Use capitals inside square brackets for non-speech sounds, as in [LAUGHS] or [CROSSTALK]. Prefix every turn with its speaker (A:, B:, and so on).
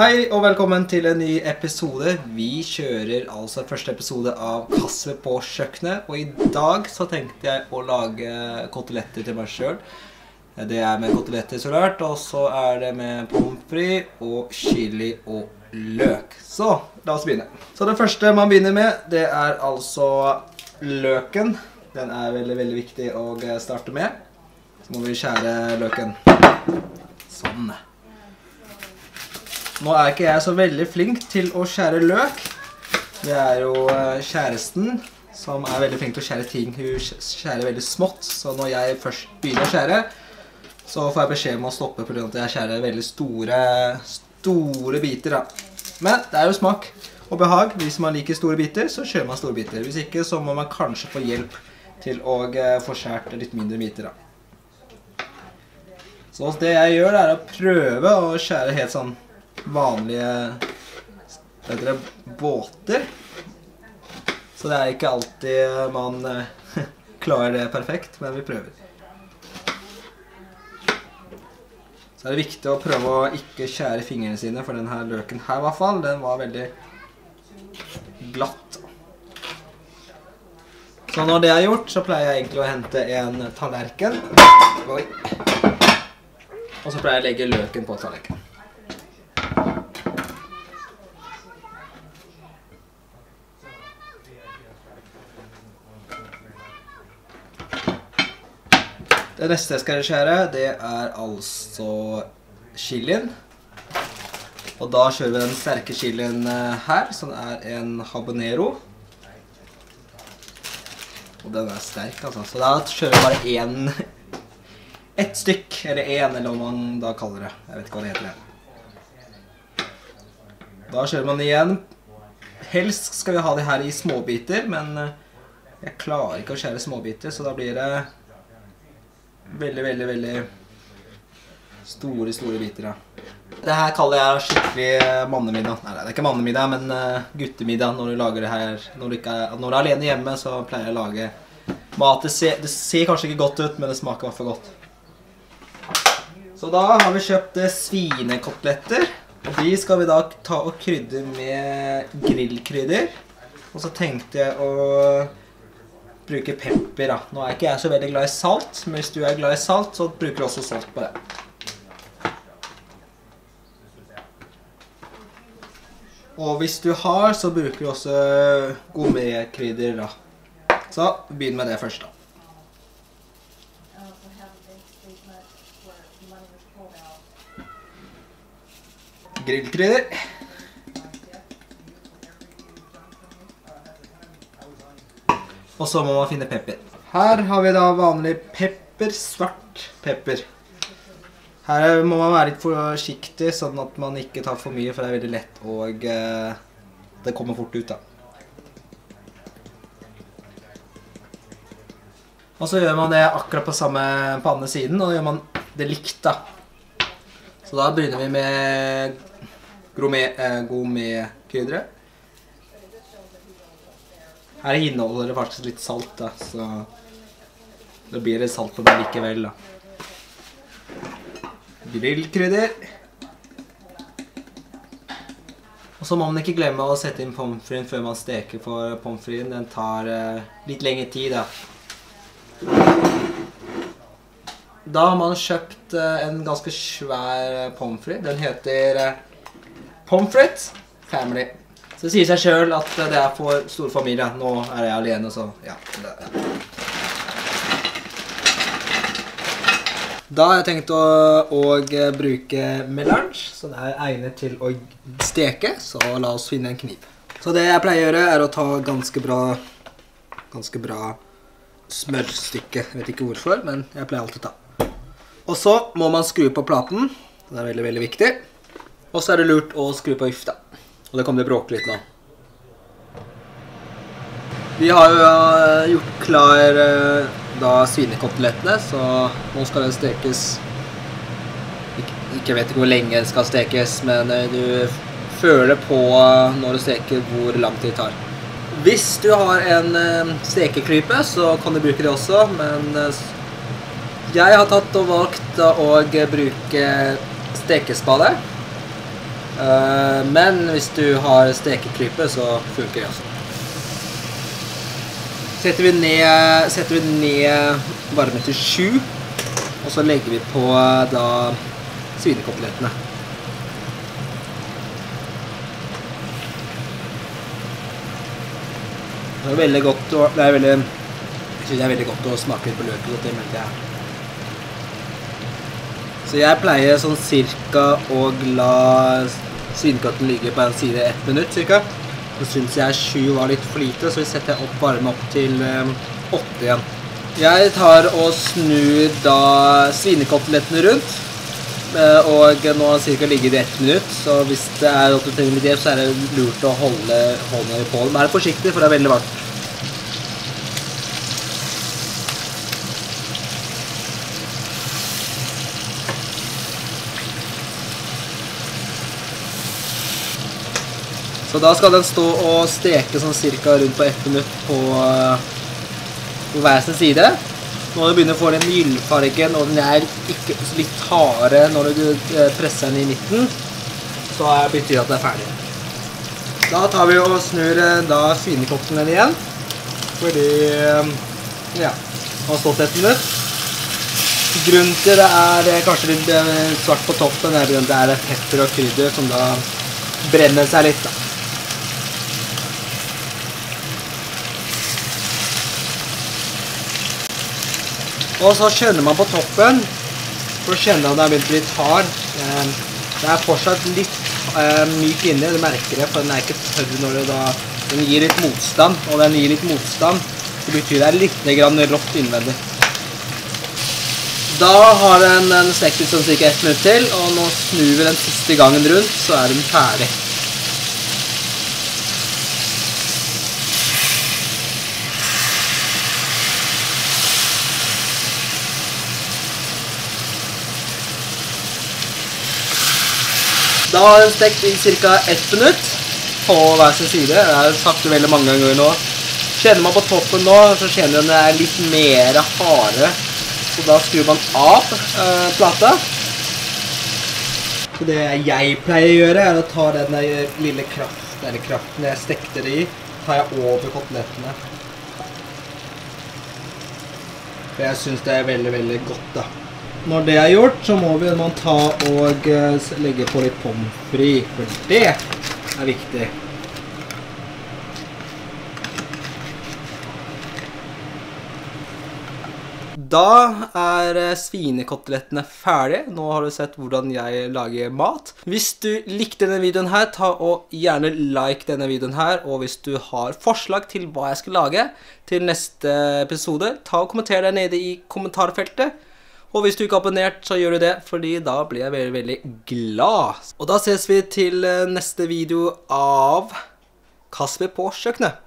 A: Hei og velkommen til en ny episode. Vi kjører altså første episode av Kasse på kjøkkenet. Og i dag så tenkte jeg å lage koteletter til meg sjøl. Det er med koteletter så klart, og så er det med pommes frites og chili og løk. Så la oss begynne. Så det første man begynner med, det er altså løken. Den er veldig, veldig viktig å starte med. Så må vi skjære løken. Sånn. Nå er ikke jeg så veldig flink til å skjære løk. Det er jo eh, kjæresten som er veldig flink til å skjære ting. Hun skjærer veldig smått, så når jeg først begynner å skjære, så får jeg beskjed om å stoppe pga. at jeg skjærer veldig store, store biter. Men det er jo smak og behag. Hvis man liker store biter, så kjører man store biter. Hvis ikke, så må man kanskje få hjelp til å eh, få skjært litt mindre biter. Så det jeg gjør, er å prøve å skjære helt sånn vanlige hva heter det, båter. Så det er ikke alltid man eh, [LAUGHS] klarer det perfekt, men vi prøver. Så er det viktig å prøve å ikke skjære fingrene sine, for denne løken her i hvert fall, den var veldig glatt. Så når det er gjort, så pleier jeg egentlig å hente en tallerken. Oi. Og så pleier jeg å legge løken på tallerkenen. Det neste jeg skal skjære, det er altså chilien. Og da kjører vi den sterke chilien eh, her, som er en habanero. Og den er sterk, altså. Så da kjører vi bare én [LAUGHS] Ett stykk, eller én, eller hva man da kaller det. Jeg vet ikke hva det heter. Da kjører man igjen. Helst skal vi ha det her i småbiter, men eh, jeg klarer ikke å skjære småbiter, så da blir det veldig, veldig, veldig store, store biter. Ja. Det her kaller jeg skikkelig mannemiddag. Nei, det er ikke mannemiddag, men uh, guttemiddag når du lager det her. Når du, er, når du er alene hjemme, så pleier jeg å lage mat. Det ser, det ser kanskje ikke godt ut, men det smaker i hvert fall godt. Så da har vi kjøpt uh, svinekoteletter. Og de skal vi da ta og krydre med grillkrydder. Og så tenkte jeg å bruke pepper. da. Nå er ikke jeg så veldig glad i salt, men hvis du er glad i salt, så bruker du også salt på det. Og hvis du har, så bruker du også gummikrydder, da. Så begynn med det først, da. Grillkrydder. Og så må man finne pepper. Her har vi da vanlig pepper, svart pepper. Her må man være litt forsiktig, sånn at man ikke tar for mye, for det er veldig lett, og eh, det kommer fort ut da. Og så gjør man det akkurat på samme på andre siden, og gjør man det likt da. Så da begynner vi med gourmet, eh, her inneholder det faktisk litt salt, da, så det blir det salt på det likevel, da. Grillkrydder. Og så må man ikke glemme å sette inn pommes fritesen før man steker, for pommes den tar eh, litt lengre tid, da. Da har man kjøpt eh, en ganske svær pommes frites. Den heter eh, Pommes frites Family. Så det sier seg sjøl at det er for stor familie. Nå er jeg alene, så ja. Da har jeg tenkt å, å bruke melange, som er egnet til å steke. Så la oss finne en kniv. Så det jeg pleier å gjøre, er å ta ganske bra, ganske bra smørstykke. Jeg vet ikke hvorfor, men jeg pleier alltid å ta. Og så må man skru på platen. Det er veldig, veldig viktig. Og så er det lurt å skru på vifta. Og det kommer til å bråke litt nå. Vi har jo eh, gjort klar eh, da svinekotelettene, så nå skal det stekes ikke, vet ikke hvor lenge det skal stekes, men eh, du føler på når du steker hvor lang tid det tar. Hvis du har en stekeklype, så kan du bruke det også, men jeg har tatt og valgt å bruke stekespade. Eh, men hvis du har stekeklype, så funker det også. Setter vi ned, setter vi ned varme til 7, og så legger vi på eh, da svinekotelettene. Det er veldig godt å, det er veldig, jeg syns det er veldig godt å smake litt på løken, og det mente jeg. Så jeg pleier sånn cirka å la svinekatten ligge på en side ett minutt cirka. Så synes jeg sju var litt for lite, så vi setter opp varme opp til um, åtte igjen. Jeg tar og snur da svinekotelettene rundt. Eh, og nå har den cirka ligget i ett minutt, så hvis det er at du trenger litt hjelp, så er det lurt å holde hånda på den. Vær forsiktig, for det er veldig varmt. Så da skal den stå og steke sånn cirka rundt på ett minutt på, på hver sin side. Når du begynner å få den gyllfargen, og den er ikke litt harde når du eh, presser den i midten, så betyr det at det er ferdig. Da tar vi og snur eh, da svinekokken igjen, fordi eh, ja, den har stått et minutt. Grunnen til det er kanskje litt svart på toppen, er at det er pepper og krydder som da brenner seg litt. da. Og så kjenner man på toppen, for å kjenne om den er begynt å bli hard. Eh, det er fortsatt litt eh, myk inni, du merker det, for den er ikke tørr når da den gir litt motstand. Og den gir litt motstand, så betyr det litt grann rått innvendig. Da har den stekt ut sånn ca. ett minutt til, og nå snur vi den siste gangen rundt, så er den ferdig. Da har den stekt i ca. ett minutt på hver sin side. Det har sagt det veldig mange ganger nå. Kjenner man på toppen nå, så kjenner den det er litt mer harde. Så da skrur man av eh, plata. Så det jeg pleier å gjøre, er å ta den lille kraft, kraften jeg stekte det i, tar jeg over kotelettene. For jeg syns det er veldig, veldig godt, da. Når det er gjort, så må vi man ta og eh, legge på litt pommes frites, for det er viktig. Da er eh, svinekotelettene ferdige. Nå har du sett hvordan jeg lager mat. Hvis du likte denne videoen her, ta og gjerne like denne videoen her. Og hvis du har forslag til hva jeg skal lage til neste episode, ta og kommenter det nede i kommentarfeltet. Og hvis du ikke har abonnert, så gjør du det, fordi da blir jeg veldig, veldig glad. Og da ses vi til eh, neste video av Kasper på kjøkkenet.